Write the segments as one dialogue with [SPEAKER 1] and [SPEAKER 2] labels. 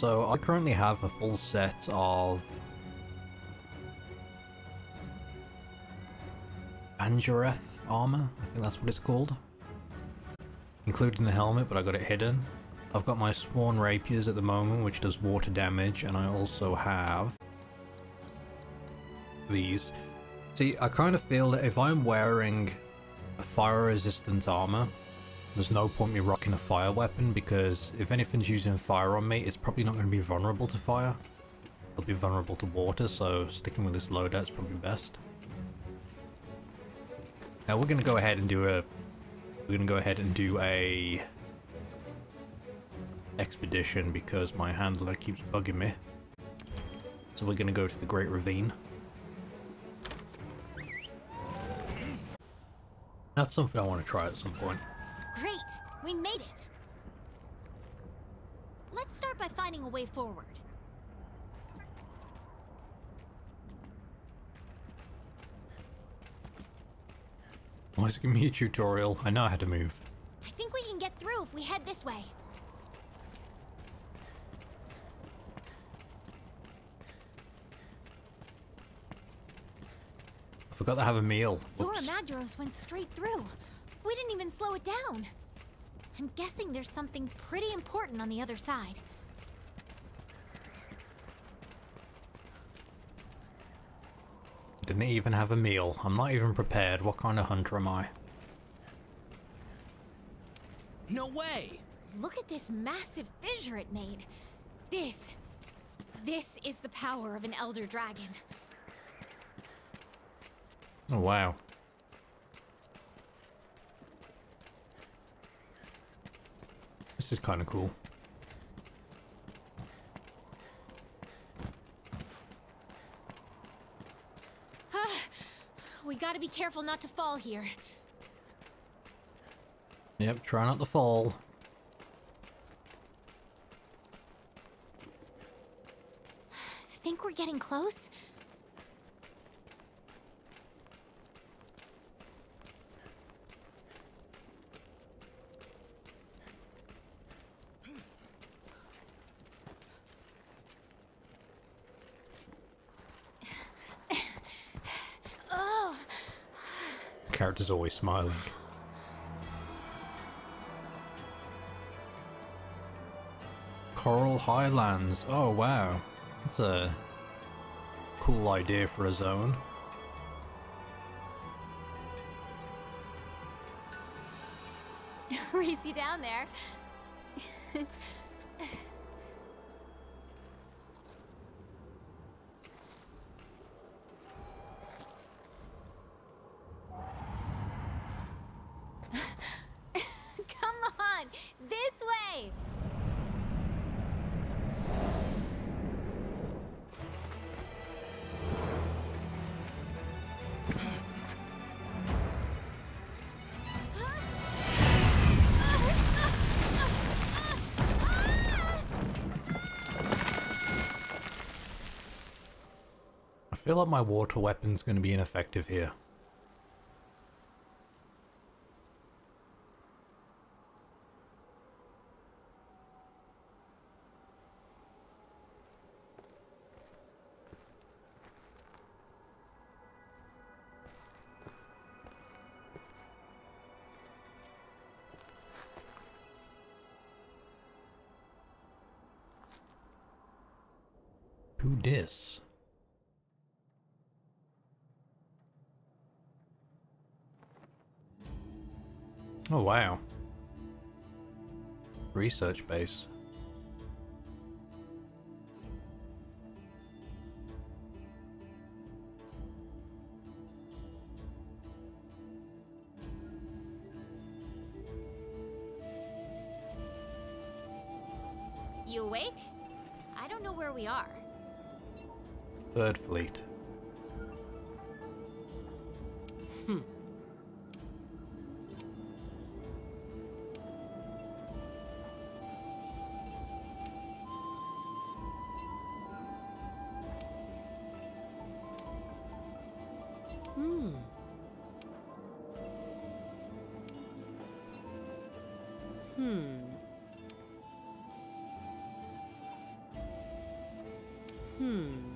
[SPEAKER 1] So I currently have a full set of Anjanath armor, I think that's what it's called. Including the helmet, but I got it hidden. I've got my Sworn Rapiers at the moment, which does water damage, and I also have these. See, I kind of feel that if I'm wearing fire-resistant armor, there's no point me rocking a fire weapon, because if anything's using fire on me, it's probably not going to be vulnerable to fire. It'll be vulnerable to water, so sticking with this loadout's probably best. Now we're going to go ahead and do a... We're going to go ahead and do a... Expedition because my handler keeps bugging me. So we're going to go to the Great Ravine. That's something I want to try at some point.
[SPEAKER 2] We made it! Let's start by finding a way forward.
[SPEAKER 1] Why is it giving me a tutorial? I know how to move.
[SPEAKER 2] I think we can get through if we head this way.
[SPEAKER 1] I forgot to have a meal.
[SPEAKER 2] Zorah
[SPEAKER 1] Whoops.
[SPEAKER 2] Magdaros went straight through. We didn't even slow it down. I'm guessing there's something pretty important on the other side.
[SPEAKER 1] Didn't even have a meal. I'm not even prepared. What kind of hunter am I?
[SPEAKER 3] No way!
[SPEAKER 2] Look at this massive fissure it made. This... This is the power of an Elder Dragon.
[SPEAKER 1] Oh wow. This is kind of cool.
[SPEAKER 2] We gotta be careful not to fall here.
[SPEAKER 1] Yep, try not to fall.
[SPEAKER 2] Think we're getting close? oh,
[SPEAKER 1] Character's always smiling. Coral Highlands. Oh wow. That's a cool idea for a zone.
[SPEAKER 2] race you down there.
[SPEAKER 1] feel like my water weapon's going to be ineffective here. Who dis? Oh wow. Research base.
[SPEAKER 2] You awake? I don't know where we are.
[SPEAKER 1] Third fleet.
[SPEAKER 4] Hmm. Hmm. Hmm. Hmm.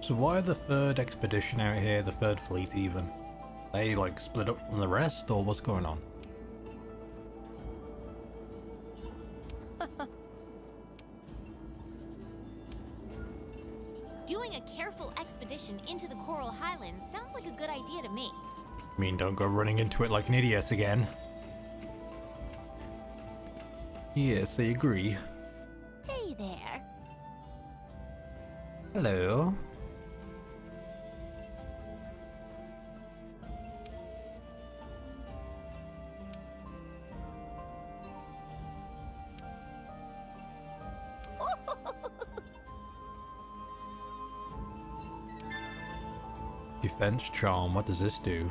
[SPEAKER 1] So why the third expedition out here, the third fleet even? They like split up from the rest or what's going on?
[SPEAKER 2] Doing a careful expedition into the Coral Highlands sounds like a good idea to me.
[SPEAKER 1] I mean, don't go running into it like an idiot again. Yes, I agree.
[SPEAKER 2] Hey there.
[SPEAKER 1] Hello. Defense charm, what does this do?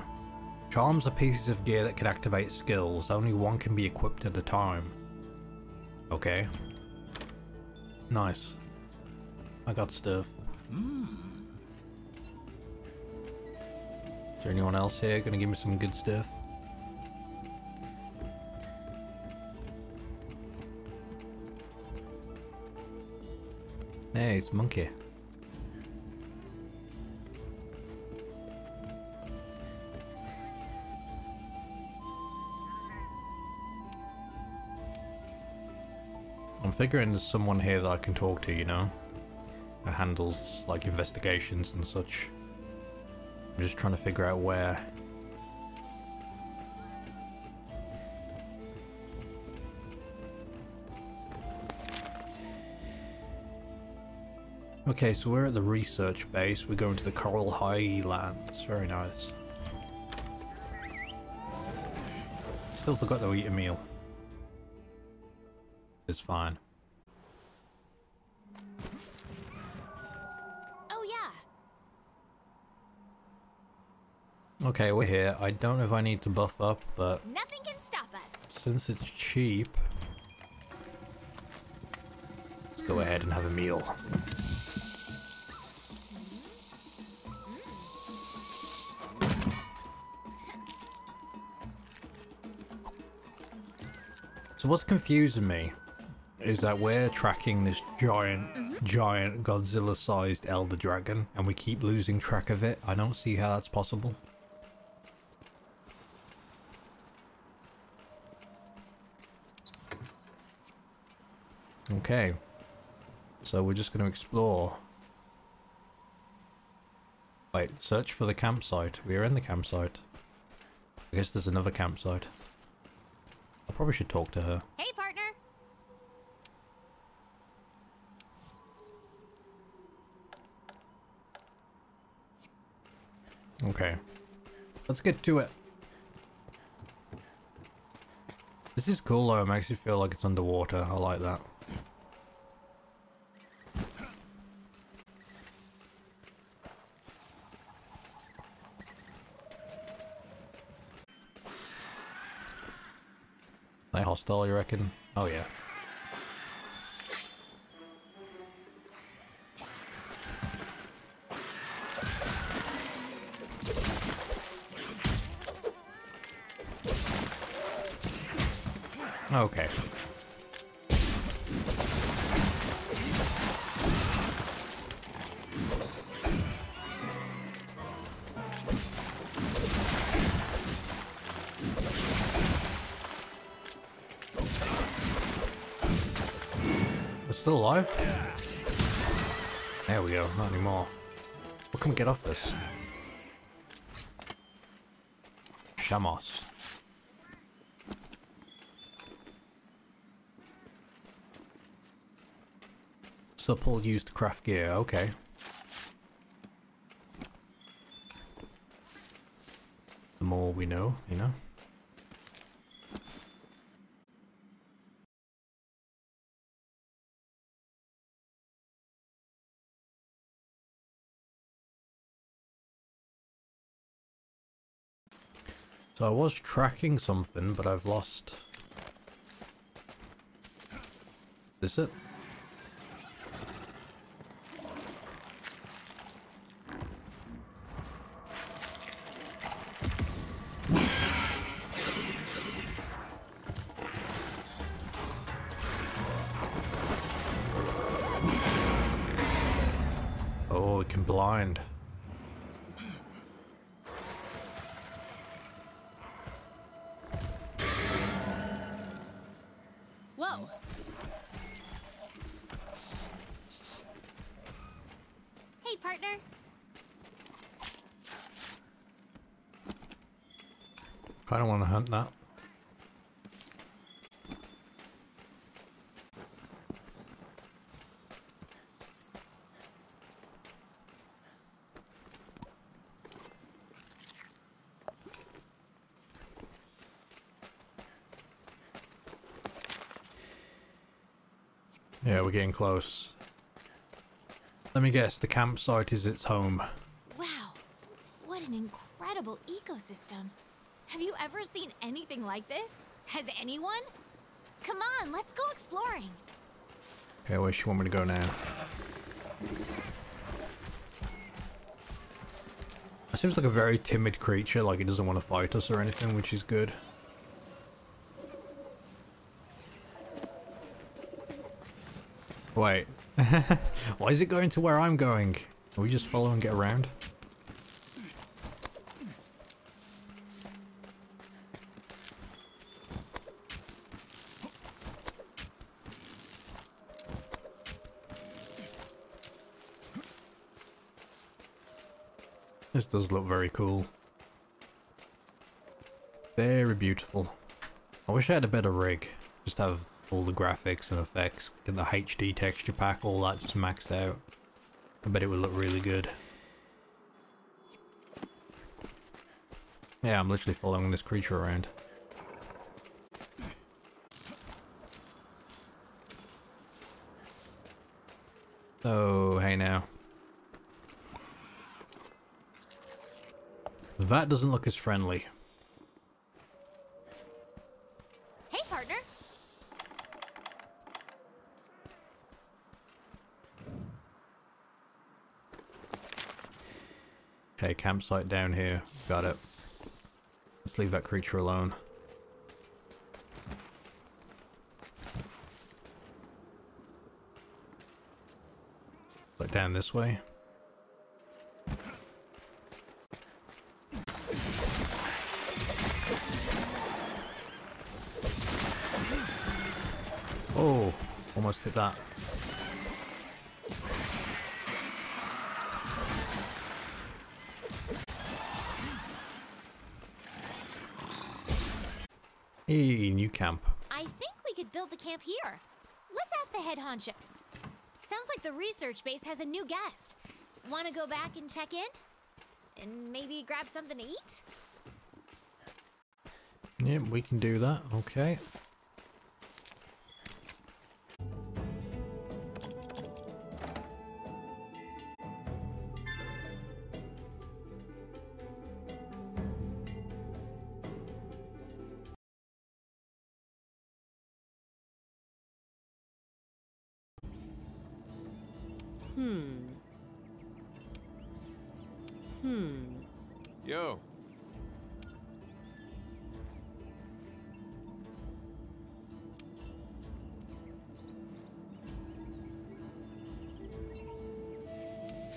[SPEAKER 1] Charms are pieces of gear that can activate skills, only one can be equipped at a time. Okay. Nice. I got stuff. Is there anyone else here gonna give me some good stuff? Hey, it's Monkey. I'm figuring there's someone here that I can talk to, you know? That handles, like, investigations and such. I'm just trying to figure out where. Okay, so we're at the research base. We're going to the Coral Highlands. Very nice. Still forgot to eat a meal. It's fine.
[SPEAKER 2] Oh yeah,
[SPEAKER 1] Okay, we're here. I don't know if I need to buff up, but
[SPEAKER 2] nothing can stop us.
[SPEAKER 1] since it's cheap, let's go ahead and have a meal. So what's confusing me is that we're tracking this giant, mm-hmm. giant Godzilla-sized Elder Dragon, and we keep losing track of it. I don't see how that's possible. Okay. So we're just going to explore. Wait, search for the campsite. We are in the campsite. I guess there's another campsite. I probably should talk to her. Okay. Let's get to it. This is cool though, it makes you feel like it's underwater. I like that. They hostile, you reckon? Oh yeah. Okay. It's still alive? There we go, not anymore. What can we get off this? Shamos. Supple used craft gear, okay. The more we know, you know? So I was tracking something, but I've lost... Is it? Kinda wanna hunt that. Yeah, we're getting close. Let me guess, the campsite is its home.
[SPEAKER 2] Wow. What an incredible ecosystem. Have you ever seen anything like this? Has anyone? Come on, let's go exploring.
[SPEAKER 1] Okay, where she want me to go now? It seems like a very timid creature, like it doesn't want to fight us or anything, which is good. Wait. Why is it going to where I'm going? Are we just follow and get around? This does look very cool. Very beautiful. I wish I had a better rig. Just have all the graphics and effects, get the HD texture pack, all that just maxed out. I bet it would look really good. Yeah, I'm literally following this creature around. Oh, hey now. That doesn't look as friendly.
[SPEAKER 2] Hey, partner.
[SPEAKER 1] Okay, campsite down here. Got it. Let's leave that creature alone. Like down this way. Hit that. Hey, new camp.
[SPEAKER 2] I think we could build the camp here. Let's ask the head honchos. Sounds like the research base has a new guest. Want to go back and check in? And maybe grab something to eat?
[SPEAKER 1] Yep, we can do that. Okay.
[SPEAKER 4] Hmm. Hmm.
[SPEAKER 5] Yo,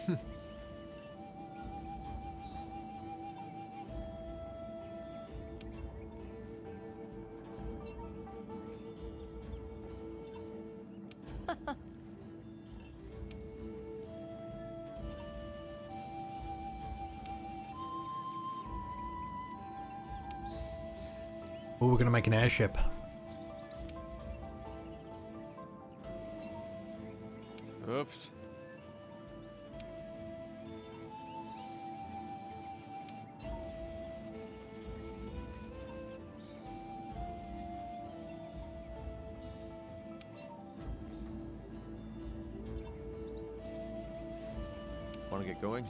[SPEAKER 1] Oh, we're gonna make an airship.
[SPEAKER 5] oops. Want to get going?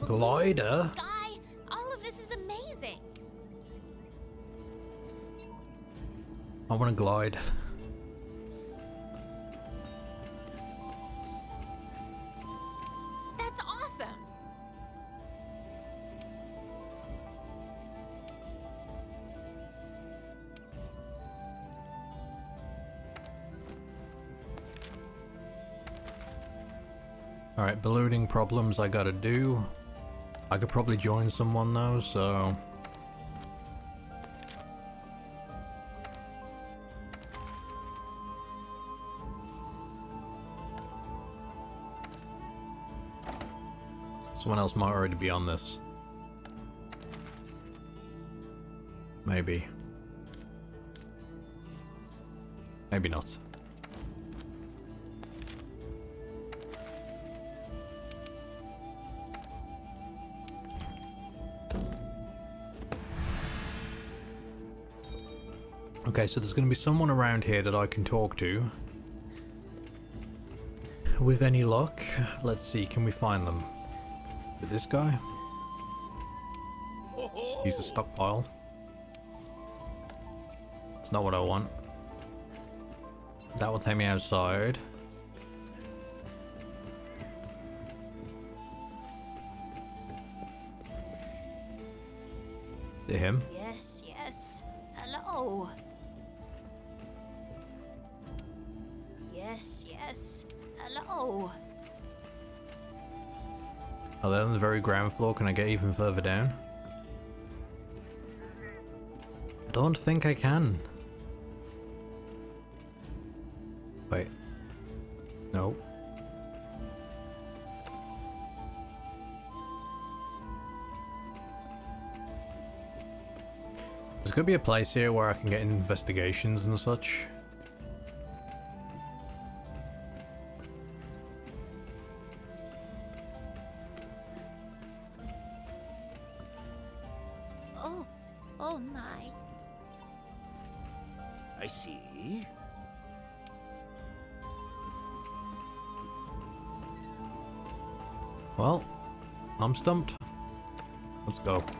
[SPEAKER 1] Glider? I want to glide.
[SPEAKER 2] That's awesome.
[SPEAKER 1] Alright, ballooning problems I gotta do. I could probably join someone though, so... Someone else might already be on this. Maybe. Maybe not. Okay, so there's going to be someone around here that I can talk to. With any luck, let's see, can we find them? This guy? Use the stockpile. It's not what I want. That will take me outside. To him.
[SPEAKER 6] Yes, yes. Hello. Yes, yes. Hello.
[SPEAKER 1] Oh, they're on the very ground floor. Can I get even further down? I don't think I can. Wait. No. There's gonna be a place here where I can get investigations and such. Stumped. Let's go.